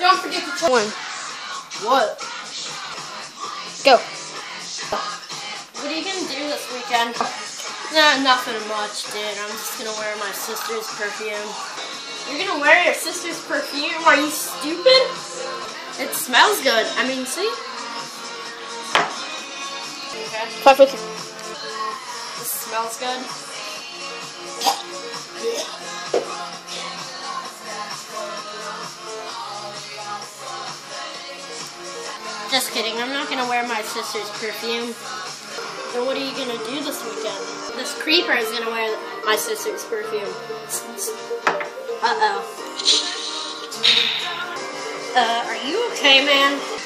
Don't forget to check. One. What? Go. What are you gonna do this weekend? Nah, nothing much, dude. I'm just gonna wear my sister's perfume. You're gonna wear your sister's perfume? Are you stupid? It smells good. I mean, see? Okay. Five, four, three. This smells good. Just kidding, I'm not gonna wear my sister's perfume. So what are you gonna do this weekend? This creeper is gonna wear my sister's perfume. Uh-oh. Uh, are you okay, man?